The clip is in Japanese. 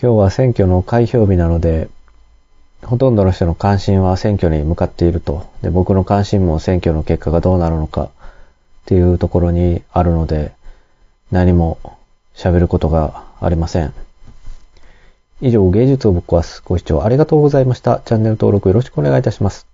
今日は選挙の開票日なので、ほとんどの人の関心は選挙に向かっていると。で、僕の関心も選挙の結果がどうなるのかっていうところにあるので、何も喋ることがありません。以上、芸術をぶっ壊すご視聴ありがとうございました。チャンネル登録よろしくお願いいたします。